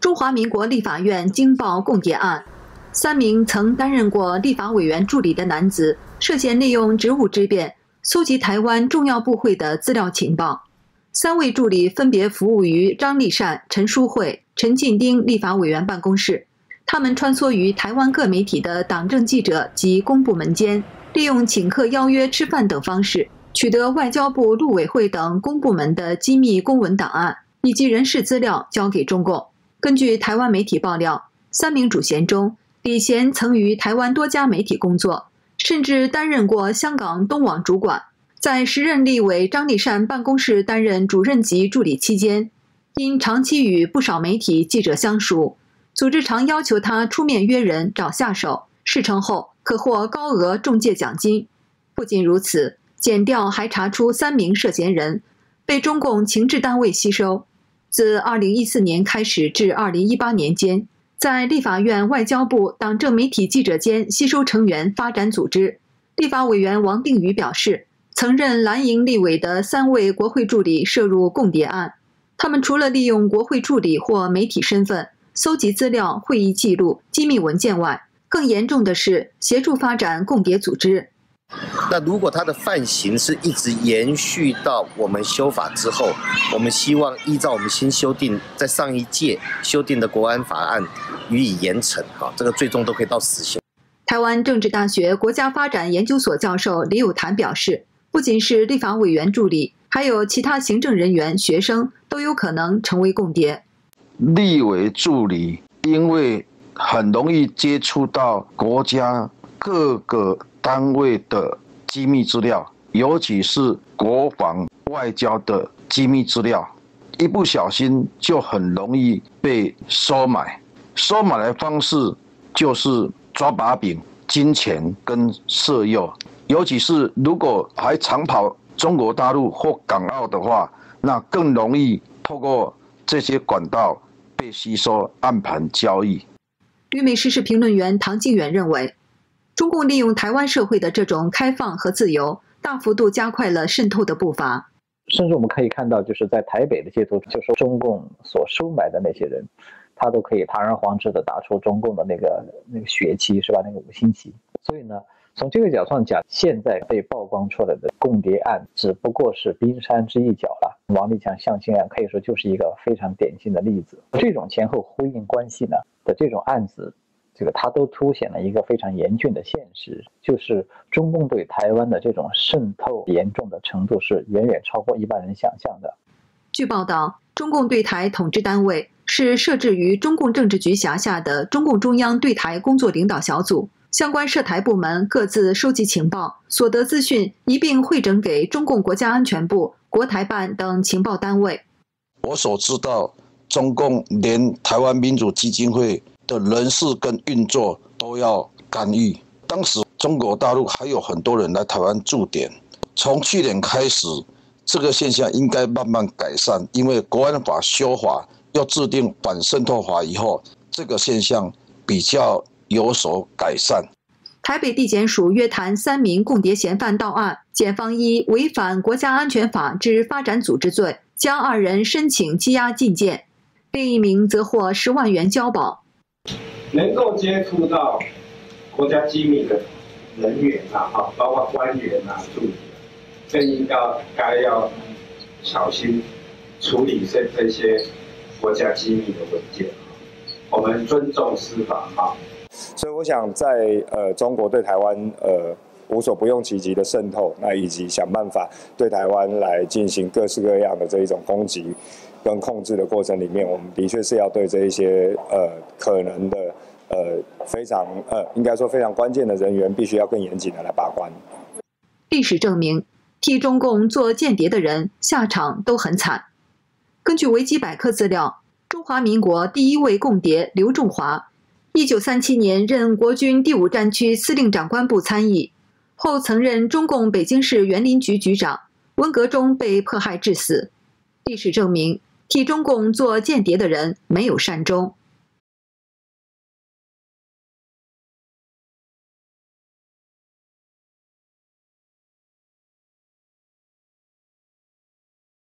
中华民国立法院惊爆共谍案，三名曾担任过立法委员助理的男子涉嫌利用职务之便搜集台湾重要部会的资料情报。三位助理分别服务于张立善、陈淑慧、陈进丁立法委员办公室，他们穿梭于台湾各媒体的党政记者及公部门间，利用请客、邀约吃饭等方式，取得外交部、陆委会等公部门的机密公文档案以及人事资料，交给中共。根据台湾媒体爆料，三名主嫌中，李贤曾于台湾多家媒体工作，甚至担任过香港东网主管。在时任立委张立善办公室担任主任级助理期间，因长期与不少媒体记者相熟，组织常要求他出面约人找下手，事成后可获高额中介奖金。不仅如此，检调还查出三名涉嫌人被中共情治单位吸收。自2014年开始至2018年间，在立法院、外交部、党政媒体记者间吸收成员，发展组织。立法委员王定宇表示，曾任蓝营立委的三位国会助理涉入共谍案。他们除了利用国会助理或媒体身份搜集资料、会议记录、机密文件外，更严重的是协助发展共谍组织。那如果他的犯行是一直延续到我们修法之后，我们希望依照我们新修订在上一届修订的国安法案予以严惩，哈，这个最终都可以到死刑。台湾政治大学国家发展研究所教授李友谈表示，不仅是立法委员助理，还有其他行政人员、学生都有可能成为共谍。立委助理因为很容易接触到国家各个。单位的机密资料，尤其是国防外交的机密资料，一不小心就很容易被收买。收买的方式就是抓把柄、金钱跟色诱。尤其是如果还常跑中国大陆或港澳的话，那更容易透过这些管道被吸收、暗盘交易。旅美时事评论员唐靖远认为。中共利用台湾社会的这种开放和自由，大幅度加快了渗透的步伐。甚至我们可以看到，就是在台北的街头，就是中共所收买的那些人，他都可以堂而皇之的打出中共的那个那个血旗，是吧？那个五星旗。所以呢，从这个角度上讲，现在被曝光出来的共谍案只不过是冰山之一角了。王立强相亲案可以说就是一个非常典型的例子。这种前后呼应关系呢的这种案子。这个它都凸显了一个非常严峻的现实，就是中共对台湾的这种渗透严重的程度是远远超过一般人想象的。据报道，中共对台统治单位是设置于中共政治局辖下的中共中央对台工作领导小组，相关涉台部门各自收集情报，所得资讯一并汇整给中共国家安全部、国台办等情报单位。我所知道，中共连台湾民主基金会。的人事跟运作都要干预。当时中国大陆还有很多人来台湾驻点。从去年开始，这个现象应该慢慢改善，因为国安法修法要制定反渗透法以后，这个现象比较有所改善。台北地检署约谈三名共谍嫌犯到案，检方以违反国家安全法之发展组织罪，将二人申请羁押禁见，另一名则获十万元交保。能够接触到国家机密的人员呐，哈，包括官员呐、助理，更应该该要小心处理这这些国家机密的文件。我们尊重司法，哈。所以我想，在呃中国对台湾呃无所不用其极的渗透，那以及想办法对台湾来进行各式各样的这一种攻击。跟控制的过程里面，我们的确是要对这一些呃可能的呃非常呃应该说非常关键的人员，必须要更严谨的来把关。历史证明，替中共做间谍的人下场都很惨。根据维基百科资料，中华民国第一位共谍刘仲华，一九三七年任国军第五战区司令长官部参议，后曾任中共北京市园林局局长，文革中被迫害致死。历史证明。替中共做间谍的人没有善终。